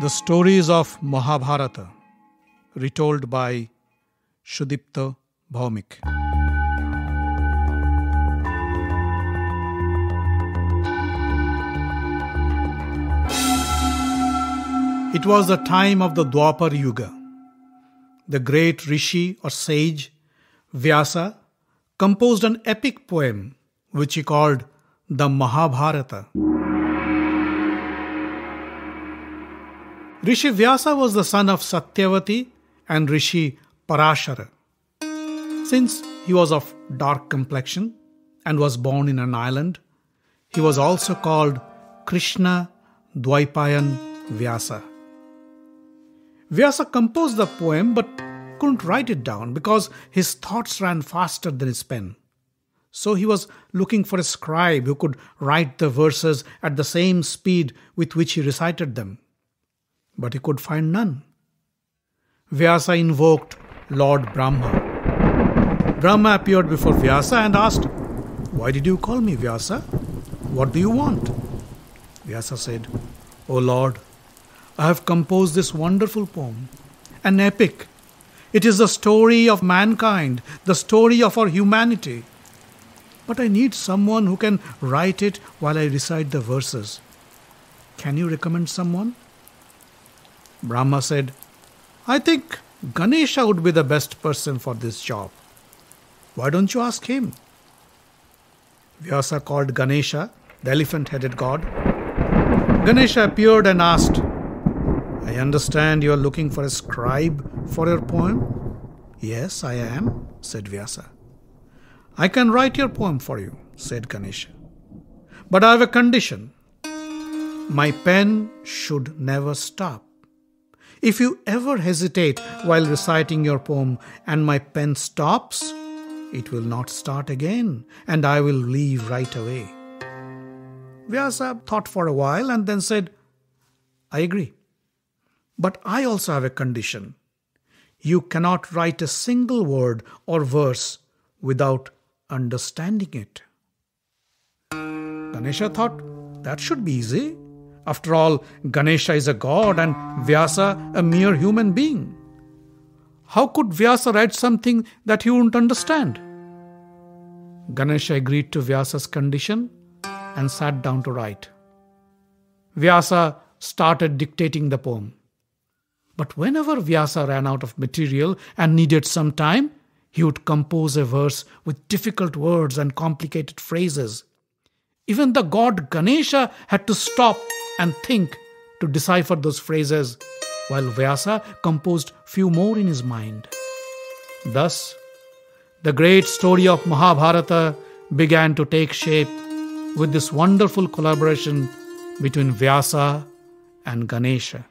The stories of Mahabharata, retold by Sudipta Bhawmik. It was the time of the Dwapar Yuga. The great rishi or sage Vyasa composed an epic poem which he called the Mahabharata. Rishi Vyasa was the son of Satyavati and Rishi Parashara. Since he was of dark complexion and was born in an island, he was also called Krishna Dwaipayan Vyasa. Vyasa composed the poem but couldn't write it down because his thoughts ran faster than his pen. So he was looking for a scribe who could write the verses at the same speed with which he recited them. But he could find none. Vyasa invoked Lord Brahma. Brahma appeared before Vyasa and asked, Why did you call me Vyasa? What do you want? Vyasa said, O Lord, I have composed this wonderful poem, an epic. It is the story of mankind, the story of our humanity. But I need someone who can write it while I recite the verses. Can you recommend someone? Brahma said, I think Ganesha would be the best person for this job. Why don't you ask him? Vyasa called Ganesha, the elephant headed god. Ganesha appeared and asked, I understand you are looking for a scribe for your poem? Yes, I am, said Vyasa. I can write your poem for you, said Ganesha. But I have a condition. My pen should never stop. If you ever hesitate while reciting your poem and my pen stops, it will not start again and I will leave right away. Vyasa thought for a while and then said, I agree. But I also have a condition. You cannot write a single word or verse without understanding it. Ganesha thought that should be easy. After all, Ganesha is a god and Vyasa a mere human being. How could Vyasa write something that he wouldn't understand? Ganesha agreed to Vyasa's condition and sat down to write. Vyasa started dictating the poem. But whenever Vyasa ran out of material and needed some time, he would compose a verse with difficult words and complicated phrases. Even the god Ganesha had to stop and think to decipher those phrases, while Vyasa composed few more in his mind. Thus, the great story of Mahabharata began to take shape with this wonderful collaboration between Vyasa and Ganesha.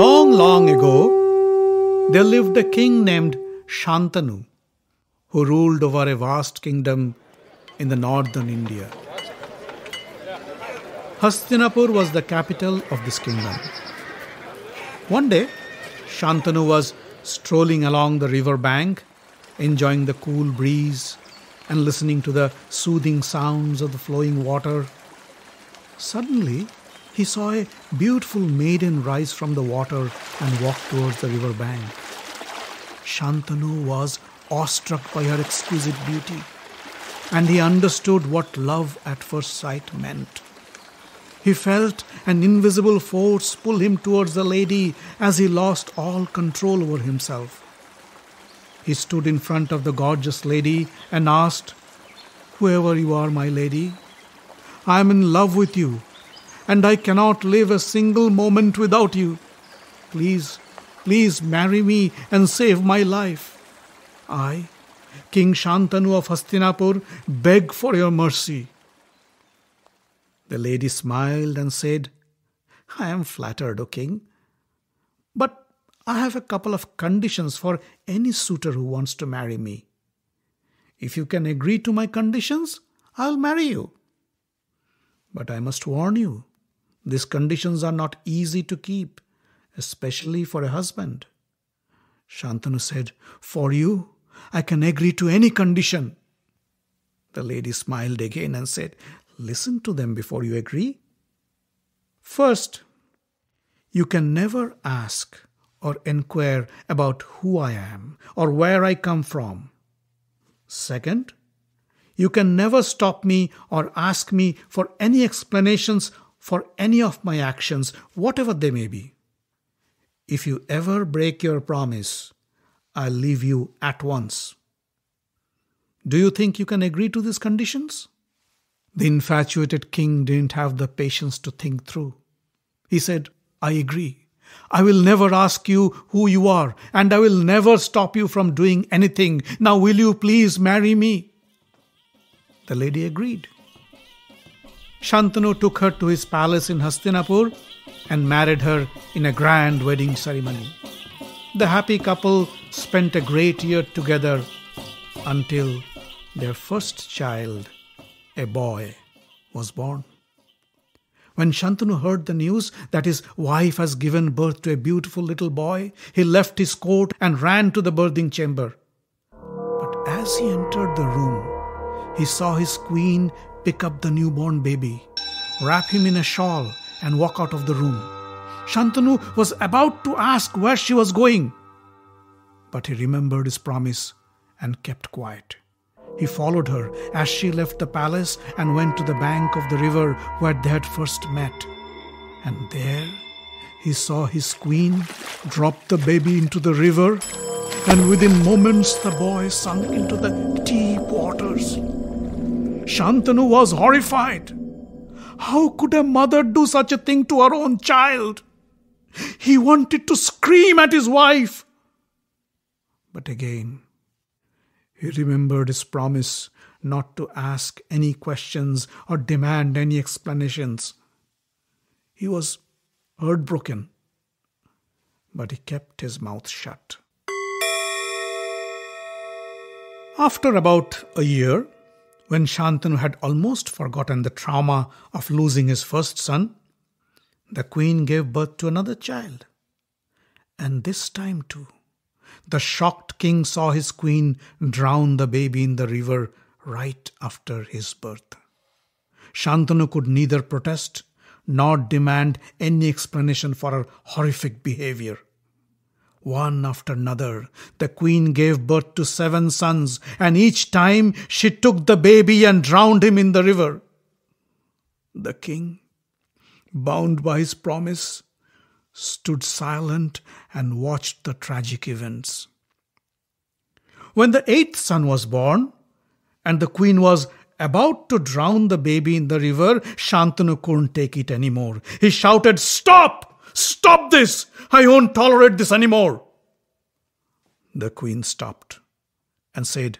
Long, long ago, there lived a king named Shantanu who ruled over a vast kingdom in the northern India. Hastinapur was the capital of this kingdom. One day, Shantanu was strolling along the river bank, enjoying the cool breeze and listening to the soothing sounds of the flowing water. Suddenly, he saw a beautiful maiden rise from the water and walk towards the river bank. Shantanu was awestruck by her exquisite beauty, and he understood what love at first sight meant. He felt an invisible force pull him towards the lady as he lost all control over himself. He stood in front of the gorgeous lady and asked, Whoever you are, my lady, I am in love with you and I cannot live a single moment without you. Please, please marry me and save my life. I, King Shantanu of Hastinapur, beg for your mercy. The lady smiled and said, I am flattered, O king. But I have a couple of conditions for any suitor who wants to marry me. If you can agree to my conditions, I'll marry you. But I must warn you these conditions are not easy to keep, especially for a husband. Shantanu said, For you, I can agree to any condition. The lady smiled again and said, listen to them before you agree. First, you can never ask or inquire about who I am or where I come from. Second, you can never stop me or ask me for any explanations for any of my actions, whatever they may be. If you ever break your promise, I'll leave you at once. Do you think you can agree to these conditions? The infatuated king didn't have the patience to think through. He said, I agree. I will never ask you who you are, and I will never stop you from doing anything. Now, will you please marry me? The lady agreed. Shantanu took her to his palace in Hastinapur and married her in a grand wedding ceremony. The happy couple spent a great year together until their first child, a boy, was born. When Shantanu heard the news that his wife has given birth to a beautiful little boy, he left his court and ran to the birthing chamber. But as he entered the room, he saw his queen pick up the newborn baby, wrap him in a shawl, and walk out of the room. Shantanu was about to ask where she was going, but he remembered his promise and kept quiet. He followed her as she left the palace and went to the bank of the river where they had first met. And there he saw his queen drop the baby into the river, and within moments the boy sunk into the deep waters. Shantanu was horrified. How could a mother do such a thing to her own child? He wanted to scream at his wife. But again, he remembered his promise not to ask any questions or demand any explanations. He was heartbroken, but he kept his mouth shut. After about a year, when Shantanu had almost forgotten the trauma of losing his first son, the queen gave birth to another child. And this time too, the shocked king saw his queen drown the baby in the river right after his birth. Shantanu could neither protest nor demand any explanation for her horrific behavior. One after another, the queen gave birth to seven sons, and each time she took the baby and drowned him in the river. The king, bound by his promise, stood silent and watched the tragic events. When the eighth son was born, and the queen was about to drown the baby in the river, Shantanu couldn't take it anymore. He shouted, Stop! Stop this! I won't tolerate this anymore. The queen stopped and said,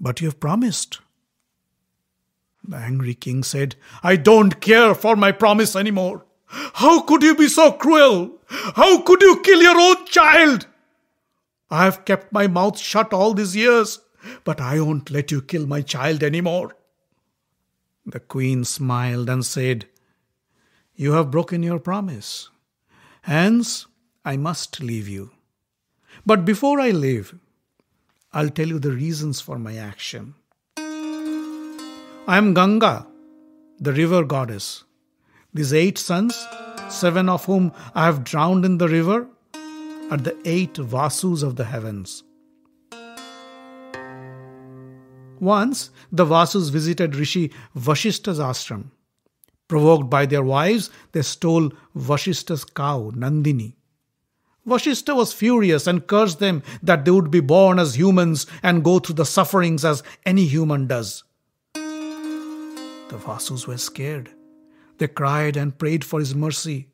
But you have promised. The angry king said, I don't care for my promise anymore. How could you be so cruel? How could you kill your own child? I have kept my mouth shut all these years, but I won't let you kill my child any more. The queen smiled and said, You have broken your promise. Hence, I must leave you. But before I leave, I'll tell you the reasons for my action. I am Ganga, the river goddess. These eight sons, seven of whom I have drowned in the river, are the eight Vasus of the heavens. Once, the Vasus visited Rishi Vashishta's ashram. Provoked by their wives, they stole Vashishta's cow, Nandini. Vashishta was furious and cursed them that they would be born as humans and go through the sufferings as any human does. The Vasus were scared. They cried and prayed for his mercy.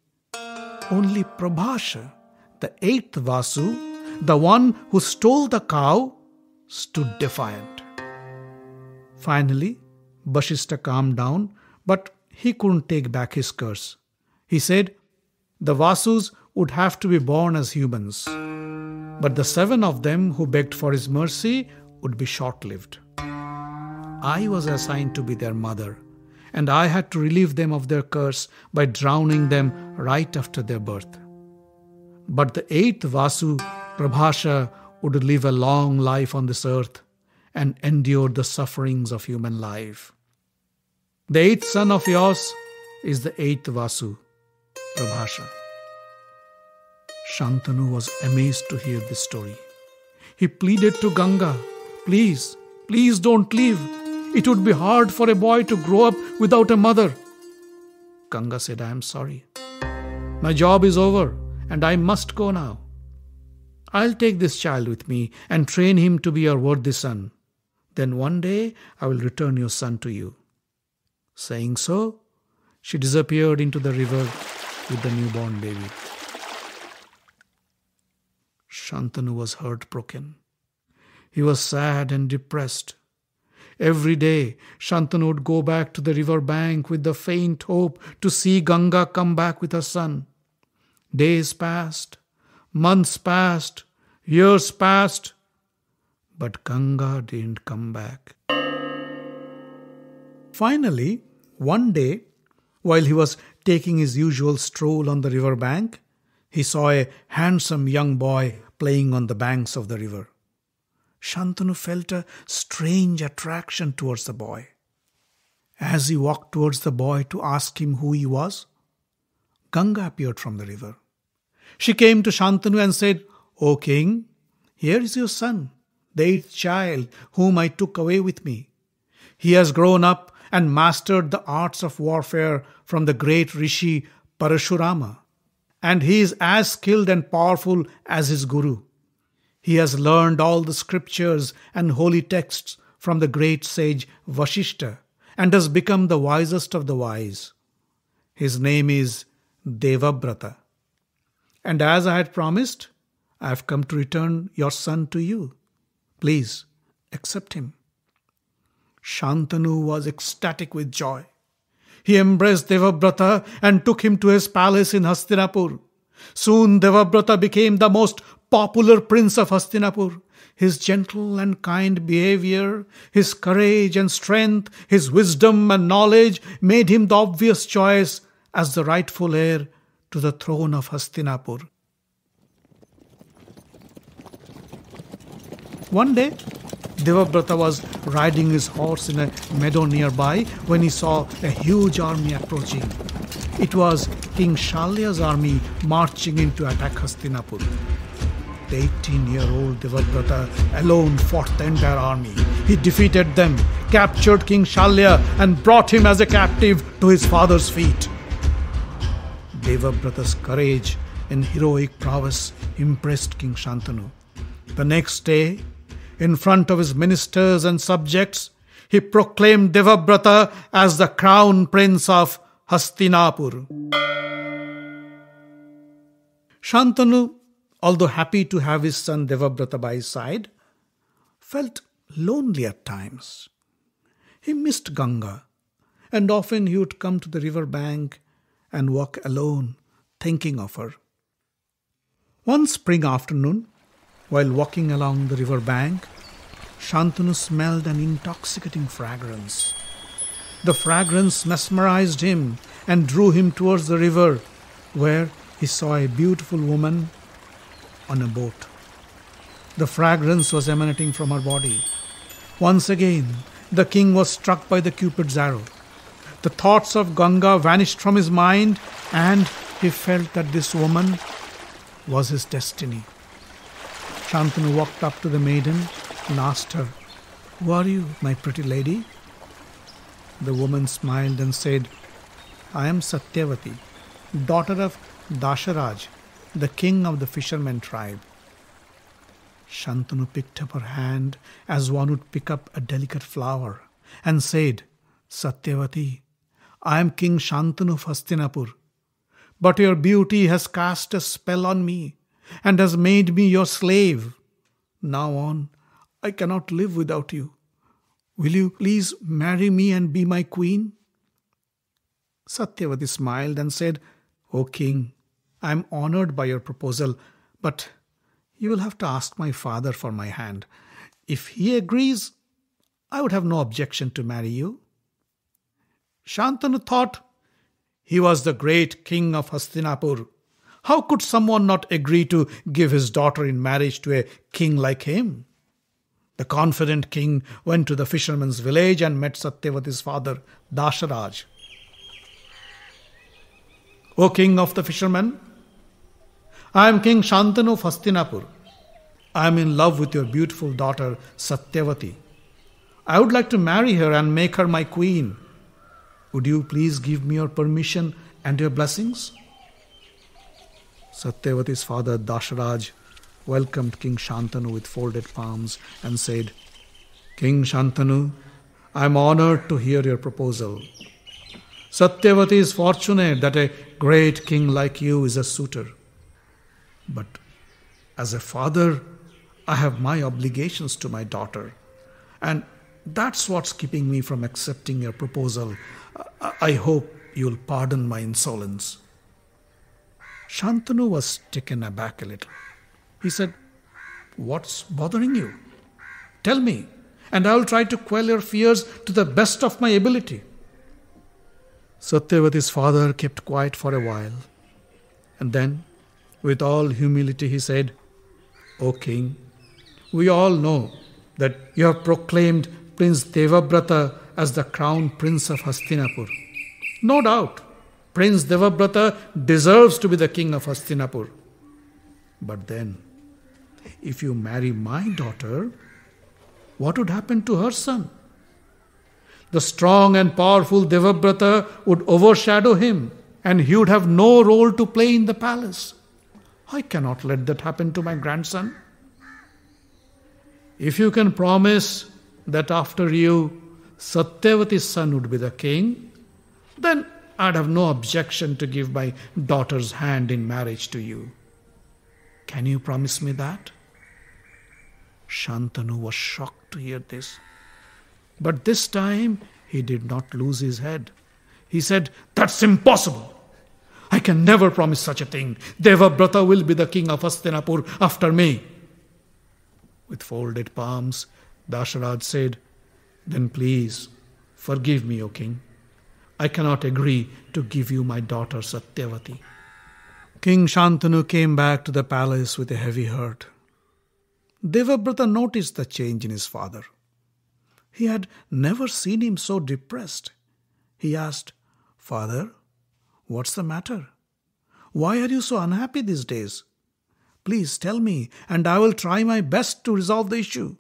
Only Prabhasha, the eighth Vasu, the one who stole the cow, stood defiant. Finally, Vashishta calmed down, but he couldn't take back his curse. He said, The Vasus would have to be born as humans, but the seven of them who begged for his mercy would be short lived. I was assigned to be their mother, and I had to relieve them of their curse by drowning them right after their birth. But the eighth Vasu, Prabhasha, would live a long life on this earth and endure the sufferings of human life. The eighth son of yours is the eighth Vasu, Prabhasha. Shantanu was amazed to hear this story. He pleaded to Ganga, Please, please don't leave. It would be hard for a boy to grow up without a mother. Ganga said, I am sorry. My job is over and I must go now. I'll take this child with me and train him to be your worthy son. Then one day I will return your son to you. Saying so, she disappeared into the river with the newborn baby. Shantanu was heartbroken. He was sad and depressed. Every day, Shantanu would go back to the river bank with the faint hope to see Ganga come back with her son. Days passed, months passed, years passed, but Ganga didn't come back. Finally, one day, while he was taking his usual stroll on the river bank, he saw a handsome young boy playing on the banks of the river. Shantanu felt a strange attraction towards the boy. As he walked towards the boy to ask him who he was, Ganga appeared from the river. She came to Shantanu and said, O king, here is your son, the eighth child whom I took away with me. He has grown up and mastered the arts of warfare from the great rishi Parashurama, and he is as skilled and powerful as his guru. He has learned all the scriptures and holy texts from the great sage Vashishta and has become the wisest of the wise. His name is Devabrata. And as I had promised, I have come to return your son to you. Please accept him. Shantanu was ecstatic with joy. He embraced Devabrata and took him to his palace in Hastinapur. Soon Devabrata became the most popular prince of Hastinapur. His gentle and kind behavior, his courage and strength, his wisdom and knowledge made him the obvious choice as the rightful heir to the throne of Hastinapur. One day, Devabrata was riding his horse in a meadow nearby when he saw a huge army approaching. It was King Shalya's army marching in to attack Hastinapur. The 18 year old Devabrata alone fought the entire army. He defeated them, captured King Shalya, and brought him as a captive to his father's feet. Devabrata's courage and heroic prowess impressed King Shantanu. The next day, in front of his ministers and subjects, he proclaimed Devabrata as the crown prince of Hastinapur. Shantanu although happy to have his son Devabrata by his side, felt lonely at times. He missed Ganga, and often he would come to the river bank and walk alone, thinking of her. One spring afternoon, while walking along the river bank, Shantanu smelled an intoxicating fragrance. The fragrance mesmerized him and drew him towards the river, where he saw a beautiful woman on a boat. The fragrance was emanating from her body. Once again, the king was struck by the Cupid's arrow. The thoughts of Ganga vanished from his mind, and he felt that this woman was his destiny. Shantanu walked up to the maiden and asked her, Who are you, my pretty lady? The woman smiled and said, I am Satyavati, daughter of Dasharaj, the king of the fishermen tribe. Shantanu picked up her hand as one would pick up a delicate flower and said, Satyavati, I am King Shantanu of Hastinapur, but your beauty has cast a spell on me and has made me your slave. Now on, I cannot live without you. Will you please marry me and be my queen? Satyavati smiled and said, O king, I am honored by your proposal, but you will have to ask my father for my hand. If he agrees, I would have no objection to marry you. Shantanu thought he was the great king of Hastinapur. How could someone not agree to give his daughter in marriage to a king like him? The confident king went to the fisherman's village and met Satyavati's father, Dasharaj. O king of the fishermen, I am King Shantanu of Hastinapur. I am in love with your beautiful daughter Satyavati. I would like to marry her and make her my queen. Would you please give me your permission and your blessings? Satyavati's father Dasharaj welcomed King Shantanu with folded palms and said, King Shantanu, I am honored to hear your proposal. Satyavati is fortunate that a great king like you is a suitor. But as a father, I have my obligations to my daughter. And that's what's keeping me from accepting your proposal. I hope you'll pardon my insolence. Shantanu was taken aback a little. He said, What's bothering you? Tell me, and I will try to quell your fears to the best of my ability. Satyavati's father kept quiet for a while, and then, with all humility, he said, O king, we all know that you have proclaimed Prince Devabrata as the crown prince of Hastinapur. No doubt, Prince Devabrata deserves to be the king of Hastinapur. But then, if you marry my daughter, what would happen to her son? The strong and powerful Devabrata would overshadow him, and he would have no role to play in the palace. I cannot let that happen to my grandson. If you can promise that after you, Satyavati's son would be the king, then I'd have no objection to give my daughter's hand in marriage to you. Can you promise me that? Shantanu was shocked to hear this. But this time he did not lose his head. He said, That's impossible. I can never promise such a thing. Devabrata will be the king of Hastinapur after me. With folded palms, Dasharaj said, Then please forgive me, O king. I cannot agree to give you my daughter Satyavati. King Shantanu came back to the palace with a heavy heart. Devabrata noticed the change in his father. He had never seen him so depressed. He asked, Father, what's the matter? Why are you so unhappy these days? Please tell me, and I will try my best to resolve the issue.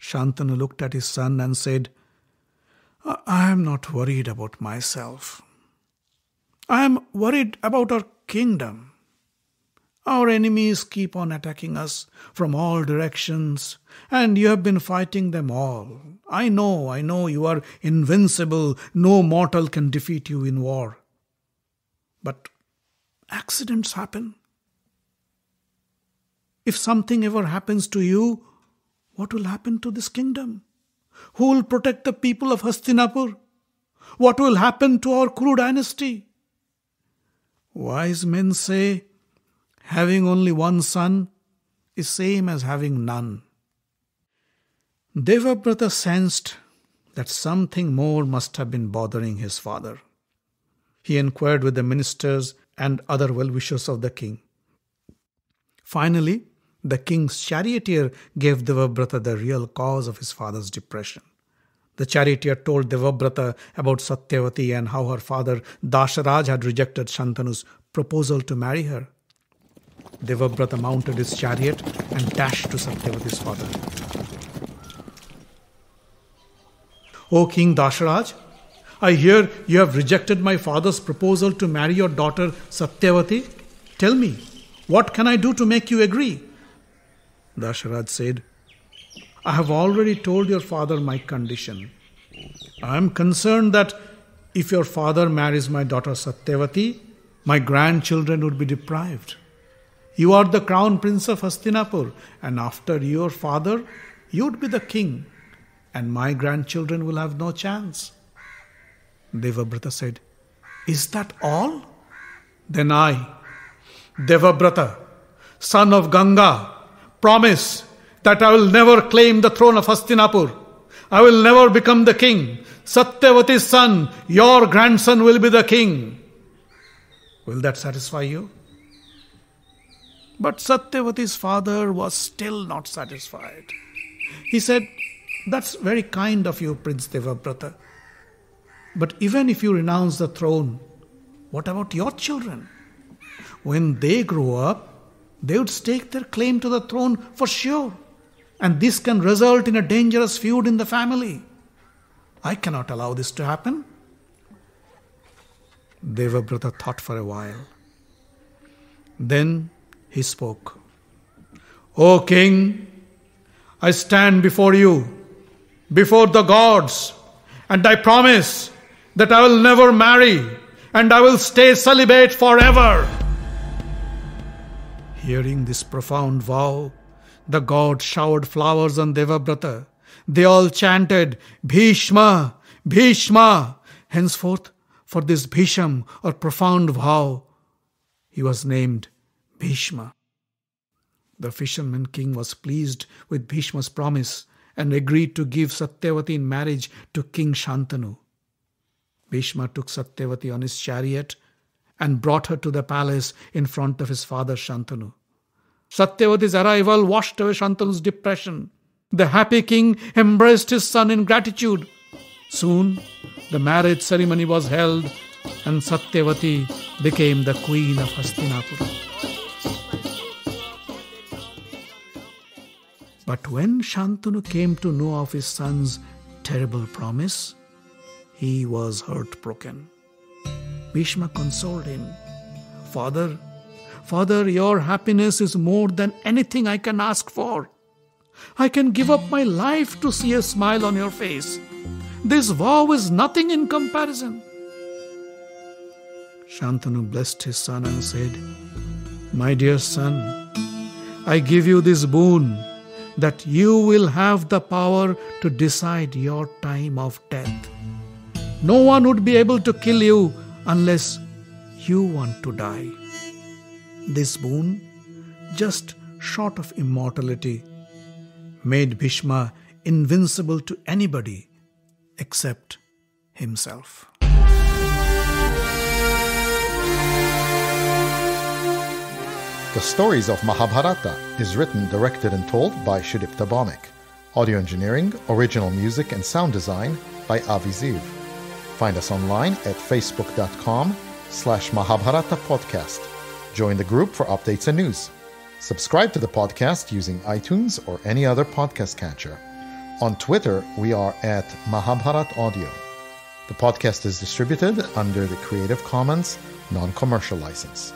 Shantanu looked at his son and said, I am not worried about myself. I am worried about our kingdom. Our enemies keep on attacking us from all directions, and you have been fighting them all. I know, I know you are invincible. No mortal can defeat you in war. But accidents happen. If something ever happens to you, what will happen to this kingdom? Who will protect the people of Hastinapur? What will happen to our Kuru dynasty? Wise men say having only one son is same as having none. Devabrata sensed that something more must have been bothering his father. He inquired with the ministers and other well wishers of the king. Finally, the king's charioteer gave Devabrata the real cause of his father's depression. The charioteer told Devabrata about Satyavati and how her father Dasharaj had rejected Shantanu's proposal to marry her. Devabrata mounted his chariot and dashed to Satyavati's father. O King Dasharaj, I hear you have rejected my father's proposal to marry your daughter Satyavati. Tell me, what can I do to make you agree? Dasharaj said, I have already told your father my condition. I am concerned that if your father marries my daughter Satyavati, my grandchildren would be deprived. You are the crown prince of Hastinapur, and after your father, you would be the king, and my grandchildren will have no chance. Devabrata said, Is that all? Then I, Devabrata, son of Ganga, promise that I will never claim the throne of Hastinapur. I will never become the king. Satyavati's son, your grandson, will be the king. Will that satisfy you? But Satyavati's father was still not satisfied. He said, That's very kind of you, Prince Devabrata. But even if you renounce the throne, what about your children? When they grow up, they would stake their claim to the throne for sure. And this can result in a dangerous feud in the family. I cannot allow this to happen. Devabrata thought for a while. Then he spoke. O king, I stand before you, before the gods, and I promise that I will never marry and I will stay celibate forever. Hearing this profound vow, the gods showered flowers on Devabrata. They all chanted, Bhishma, Bhishma. Henceforth, for this Bhisham or profound vow, he was named Bhishma. The fisherman king was pleased with Bhishma's promise and agreed to give Satyavati in marriage to King Shantanu. Bhishma took Satyavati on his chariot and brought her to the palace in front of his father Shantanu. Satyavati's arrival washed away Shantanu's depression. The happy king embraced his son in gratitude. Soon, the marriage ceremony was held, and Satyavati became the queen of Hastinapura. But when Shantanu came to know of his son's terrible promise, he was heartbroken. Bhishma consoled him. Father, Father, your happiness is more than anything I can ask for. I can give up my life to see a smile on your face. This vow is nothing in comparison. Shantanu blessed his son and said, My dear son, I give you this boon that you will have the power to decide your time of death. No one would be able to kill you unless you want to die. This boon, just short of immortality, made Bhishma invincible to anybody except himself. The Stories of Mahabharata is written, directed, and told by Sudipta Bhawmik. Audio engineering, original music, and sound design by Avi Ziv. Find us online at facebook.com slash Mahabharata Podcast. Join the group for updates and news. Subscribe to the podcast using iTunes or any other podcast catcher. On Twitter, we are at Mahabharat Audio. The podcast is distributed under the Creative Commons non commercial license.